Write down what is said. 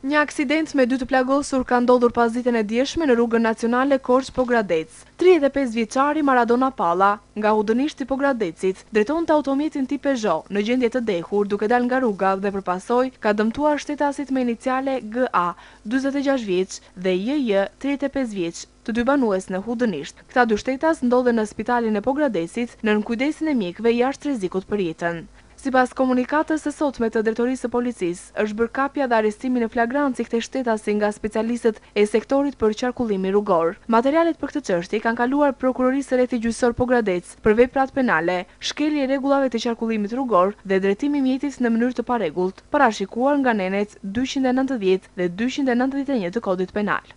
Një aksident me dy të plagosur ka ndodhur pasditen e djeshme në rrugën nacionale Korçë-Pogradec. Tridhjetë e pesë vjeçari Maradona Palla, nga Hudënishti i Pogradecit, drejtonte automjetin tip Peugeot në gjendje të dehur duke dalë nga rruga dhe për pasojë ka dëmtuar shtetasit me iniciale GA, dyzet e gjashtë vjeç, dhe JJ, tridhjetë e pesë vjeç, Të dy banues në Hudënisht. Këta dy shtetas ndodhen në spitalin e Pogradecit nën kujdesin e mjekëve jashtë rrezikut për jetën. Sipas komunikatës së sotme të Drejtorisë së Policisë, është bërë kapja dhe arrestimi në flagrancë i këtij shtetasi nga specialistët e Sektorit për Qarkullimin Rrugor. Materialet për këtë çështje kanë kaluar Prokurorisë së Rrethit Gjyqësor Pogradec, për veprat penale, shkelje e rregullave të qarkullimit rrugor dhe drejtim i mjetit në mënyrë të parregullt, parashikuar nga nenet dyqind e nëntëdhjetë dhe dyqind e nëntëdhjetë e një të Kodit Penal.